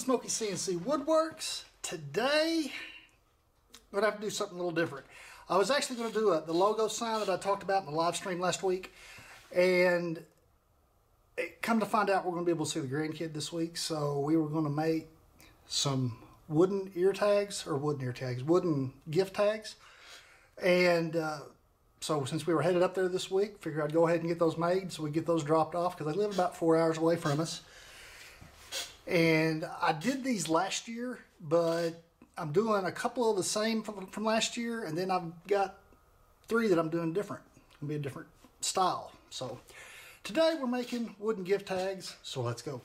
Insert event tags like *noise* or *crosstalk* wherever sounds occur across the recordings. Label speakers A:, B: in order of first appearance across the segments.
A: Smokey CNC Woodworks. Today, I'm going to have to do something a little different. I was actually going to do a, the logo sign that I talked about in the live stream last week. And it, come to find out, we're going to be able to see the grandkid this week. So we were going to make some wooden ear tags, or wooden ear tags, wooden gift tags. And uh, so since we were headed up there this week, figured I'd go ahead and get those made so we get those dropped off because they live about four hours away from us. And I did these last year, but I'm doing a couple of the same from, from last year, and then I've got three that I'm doing different. Gonna be a different style. So today we're making wooden gift tags, so let's go.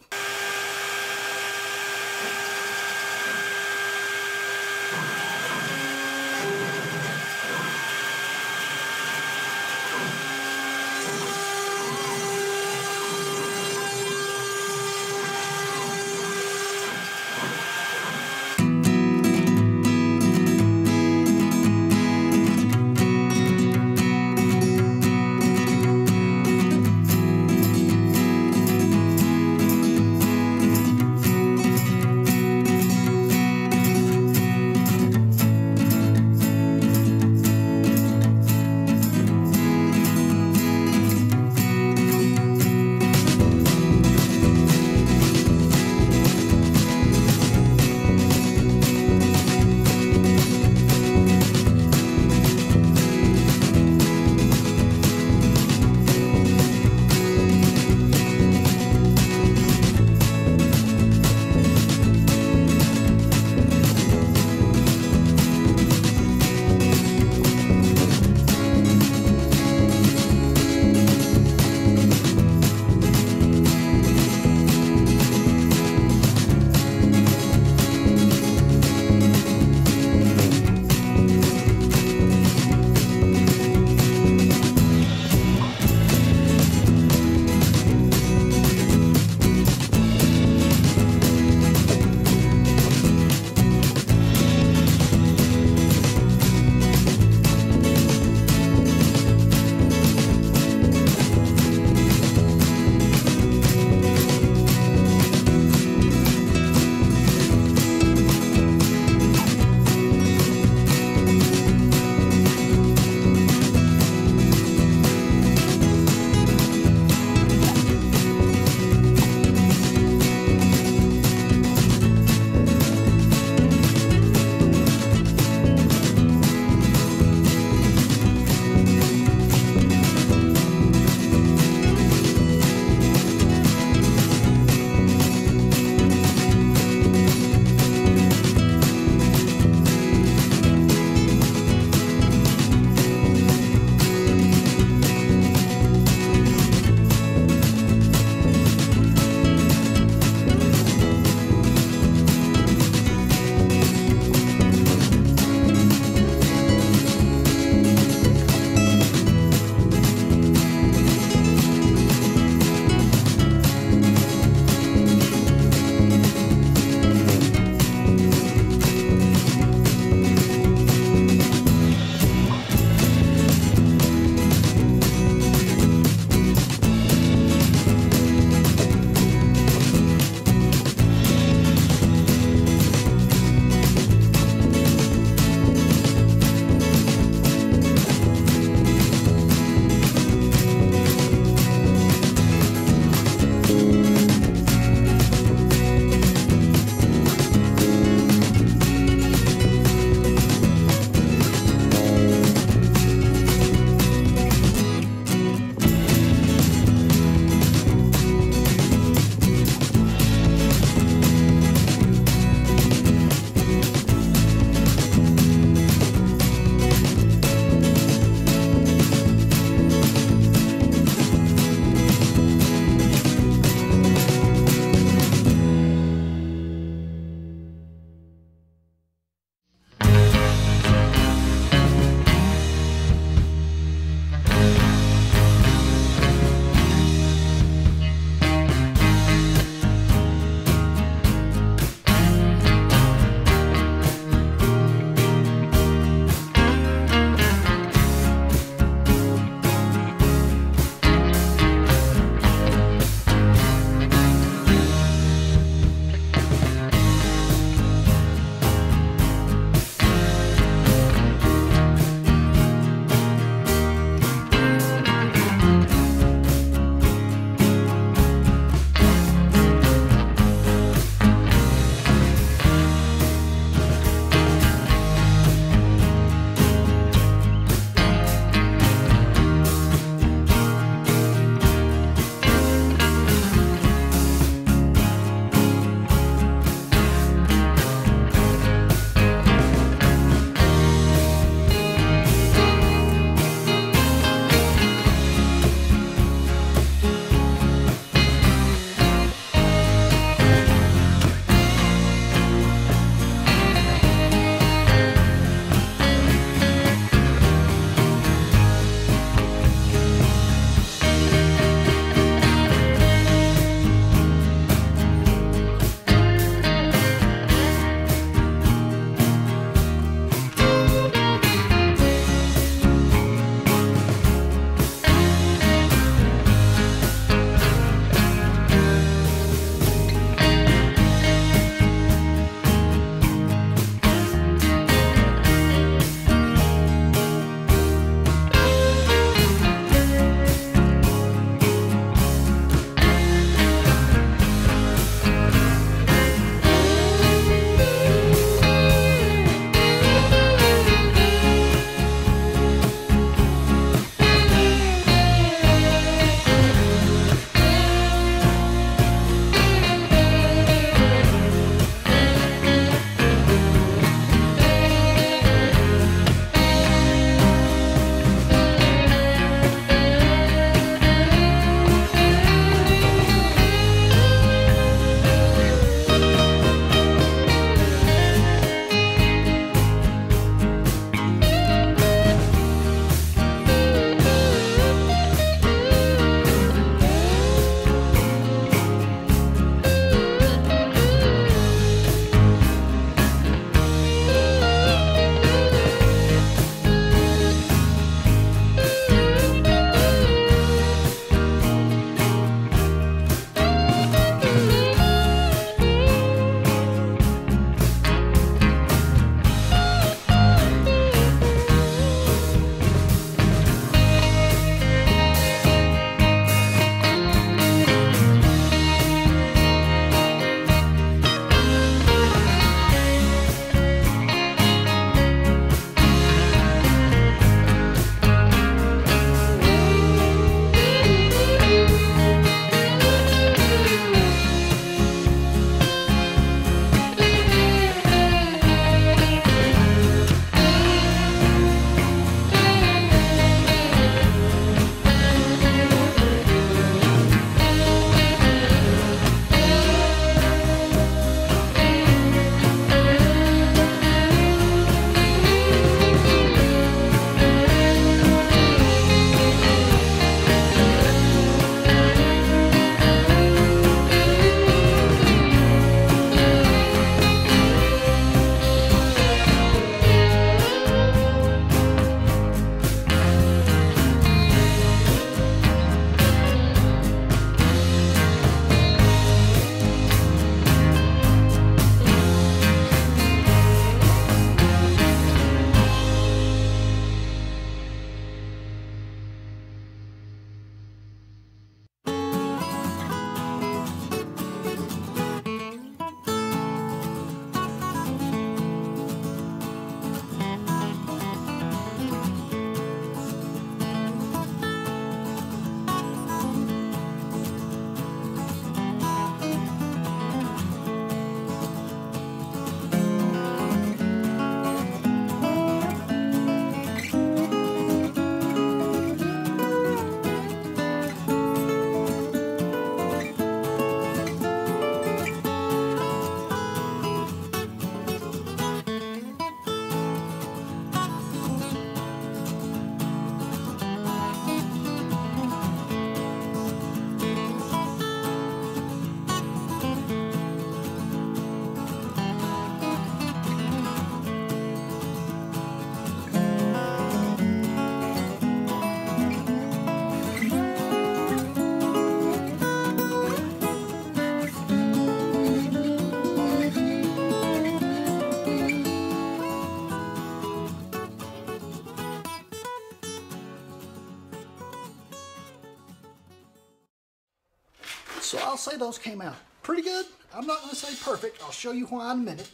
A: I'll say those came out pretty good. I'm not going to say perfect. I'll show you why in a minute.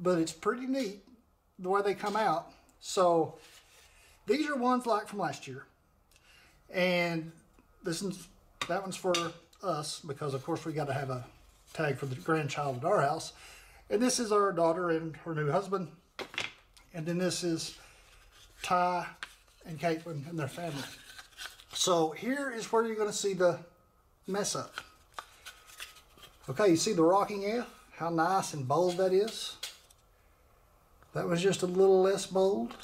A: But it's pretty neat the way they come out. So these are ones like from last year. And this is that one's for us because of course we got to have a tag for the grandchild at our house. And this is our daughter and her new husband. And then this is Ty and Caitlin and their family. So here is where you're going to see the mess up. Okay, you see the rocking F? How nice and bold that is. That was just a little less bold.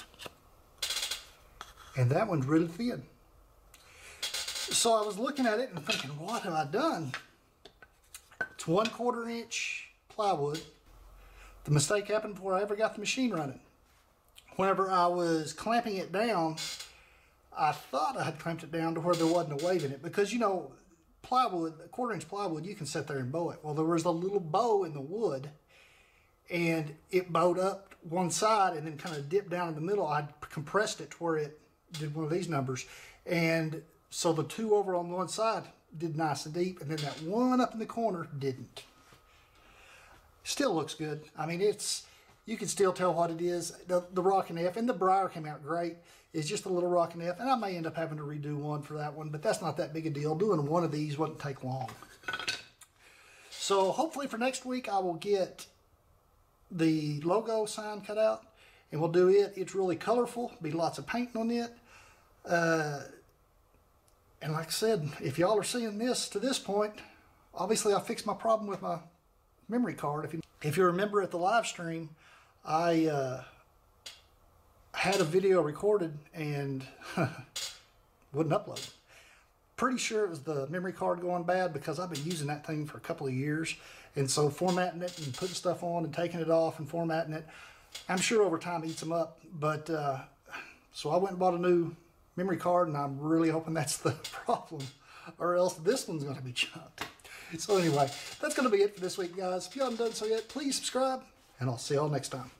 A: And that one's really thin. So I was looking at it and thinking, what have I done? It's one quarter inch plywood. The mistake happened before I ever got the machine running. Whenever I was clamping it down, I thought I had clamped it down to where there wasn't a wave in it because you know plywood, quarter inch plywood, you can sit there and bow it. Well, there was a little bow in the wood and it bowed up one side and then kind of dipped down in the middle. I compressed it to where it did one of these numbers. And so the two over on one side did nice and deep, and then that one up in the corner didn't. Still looks good. I mean, it's you can still tell what it is. The, the rocking F and the briar came out great. It's just a little rocking F, and I may end up having to redo one for that one, but that's not that big a deal. Doing one of these wouldn't take long. So hopefully for next week, I will get the logo sign cut out, and we'll do it. It's really colorful. Be lots of painting on it. Uh, and like I said, if y'all are seeing this to this point, obviously I fixed my problem with my memory card. If you, if you remember at the live stream, I uh, had a video recorded and *laughs* wouldn't upload. Pretty sure it was the memory card going bad because I've been using that thing for a couple of years. And so formatting it and putting stuff on and taking it off and formatting it, I'm sure over time eats them up. But uh, so I went and bought a new memory card and I'm really hoping that's the *laughs* problem or else this one's going to be chunked. So anyway, that's going to be it for this week, guys. If you haven't done so yet, please subscribe and I'll see y'all next time.